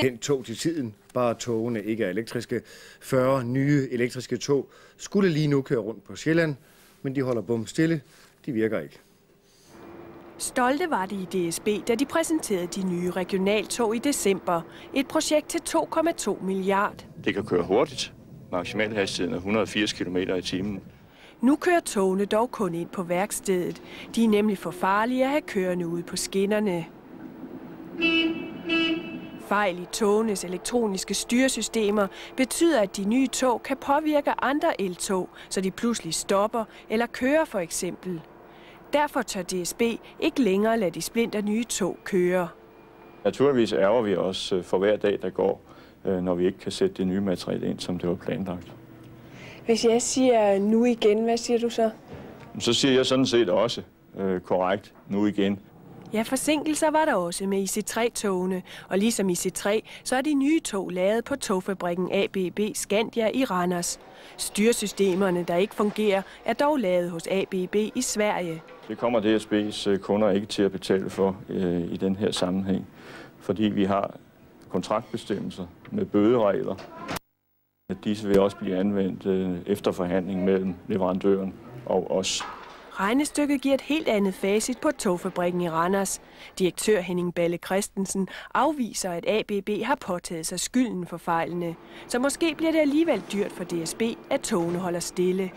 Hent tog til tiden, bare togene ikke er elektriske. 40 nye elektriske tog skulle lige nu køre rundt på Sjælland, men de holder bum stille. De virker ikke. Stolte var de i DSB, da de præsenterede de nye regionaltog i december. Et projekt til 2,2 milliard. Det kan køre hurtigt. Maksimalhastigheden er 180 km i timen. Nu kører togene dog kun ind på værkstedet. De er nemlig for farlige at have kørende ude på skinnerne. Fejl i togenes elektroniske styresystemer betyder, at de nye tog kan påvirke andre eltog, så de pludselig stopper eller kører for eksempel. Derfor tør DSB ikke længere lade de splinter nye tog køre. Naturligvis ærger vi os øh, for hver dag, der går, øh, når vi ikke kan sætte det nye materiale ind, som det var planlagt. Hvis jeg siger nu igen, hvad siger du så? Så siger jeg sådan set også øh, korrekt nu igen. Ja, forsinkelser var der også med IC3-togene, og ligesom IC3, så er de nye tog lavet på togfabrikken ABB Scandia i Randers. Styresystemerne, der ikke fungerer, er dog lavet hos ABB i Sverige. Det kommer DSB's øh, kunder ikke til at betale for øh, i den her sammenhæng, fordi vi har kontraktbestemmelser med bøderegler. Disse vil også blive anvendt øh, efter forhandling mellem leverandøren og os. Regnestykket giver et helt andet facit på togfabrikken i Randers. Direktør Henning Balle Christensen afviser, at ABB har påtaget sig skylden for fejlene. Så måske bliver det alligevel dyrt for DSB, at togene holder stille.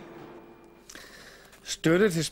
Støtte til